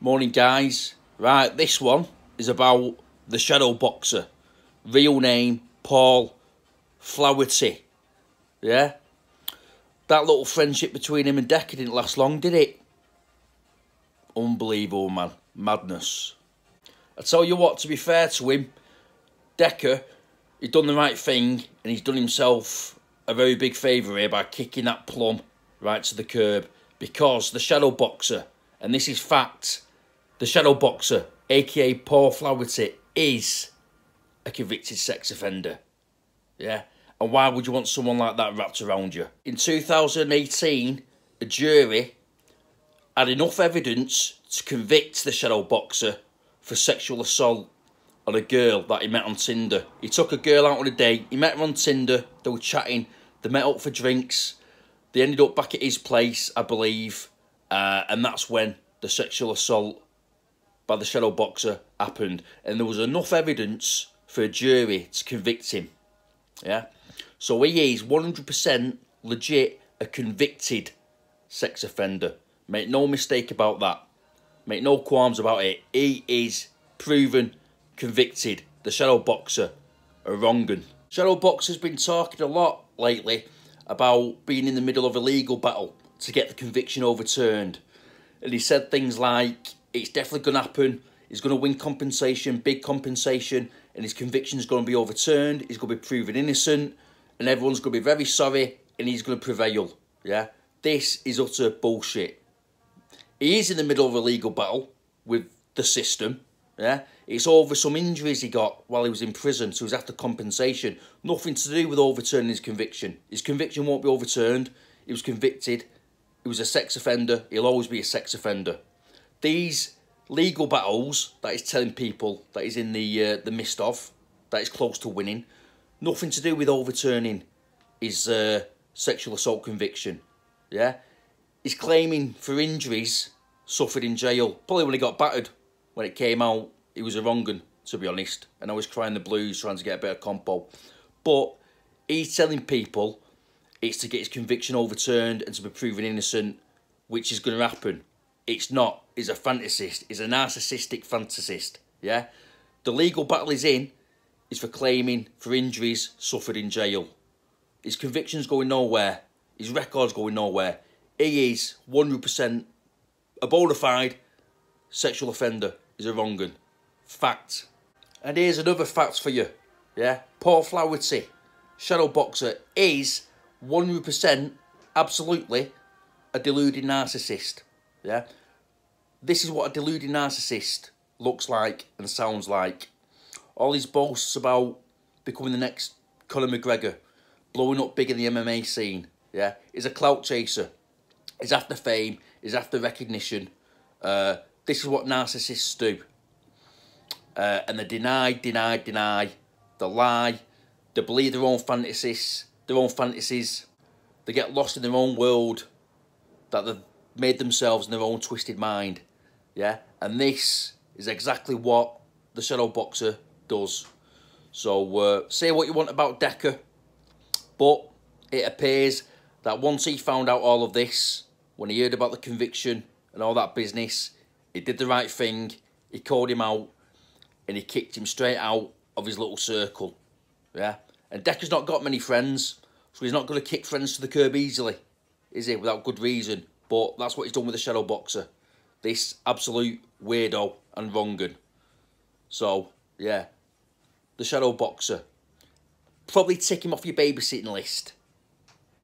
Morning, guys. Right, this one is about the shadow boxer. Real name Paul Flaherty. Yeah? That little friendship between him and Decca didn't last long, did it? Unbelievable, man. Madness. I tell you what, to be fair to him, Decca, he's done the right thing and he's done himself a very big favour here by kicking that plum right to the curb because the shadow boxer, and this is fact, the shadow boxer, aka Paul Flaherty, is a convicted sex offender. Yeah? And why would you want someone like that wrapped around you? In 2018, a jury had enough evidence to convict the shadow boxer for sexual assault on a girl that he met on Tinder. He took a girl out on a date, he met her on Tinder, they were chatting, they met up for drinks, they ended up back at his place, I believe, uh, and that's when the sexual assault by the shadow boxer happened. And there was enough evidence for a jury to convict him. Yeah? So he is 100% legit a convicted sex offender. Make no mistake about that. Make no qualms about it. He is proven convicted. The shadow boxer, a wrong'un. Shadow boxer's been talking a lot lately about being in the middle of a legal battle to get the conviction overturned. And he said things like, it's definitely going to happen. He's going to win compensation, big compensation, and his conviction is going to be overturned. He's going to be proven innocent, and everyone's going to be very sorry, and he's going to prevail. Yeah? This is utter bullshit. He is in the middle of a legal battle with the system. Yeah? It's over some injuries he got while he was in prison, so he's after compensation. Nothing to do with overturning his conviction. His conviction won't be overturned. He was convicted. He was a sex offender. He'll always be a sex offender. These legal battles that he's telling people that he's in the uh, the midst of, that he's close to winning, nothing to do with overturning his uh, sexual assault conviction. Yeah? He's claiming for injuries suffered in jail. Probably when he got battered when it came out he was a wrong one, to be honest. And I was crying the blues trying to get a of compo. But he's telling people it's to get his conviction overturned and to be proven innocent, which is going to happen. It's not. He's a fantasist. is a narcissistic fantasist. Yeah? The legal battle he's in is for claiming for injuries suffered in jail. His conviction's going nowhere. His record's going nowhere. He is 100% a bona fide sexual offender. He's a wrong one. Fact. And here's another fact for you. Yeah? Paul Flaherty, shadow boxer, is 100% absolutely a deluded narcissist. Yeah? This is what a deluded narcissist looks like and sounds like. All these boasts about becoming the next Conor McGregor, blowing up big in the MMA scene. Yeah? He's a clout chaser. He's after fame. He's after recognition. Uh, this is what narcissists do uh, and they deny, deny, deny, they lie, they believe their own fantasies, their own fantasies, they get lost in their own world that they've made themselves in their own twisted mind, yeah, and this is exactly what the shadow boxer does. So uh, say what you want about Decca, but it appears that once he found out all of this, when he heard about the conviction and all that business, he did the right thing. He called him out and he kicked him straight out of his little circle. Yeah. And Decca's not got many friends, so he's not going to kick friends to the curb easily, is he? Without good reason. But that's what he's done with the shadow boxer. This absolute weirdo and wrong'un. So, yeah. The shadow boxer. Probably tick him off your babysitting list.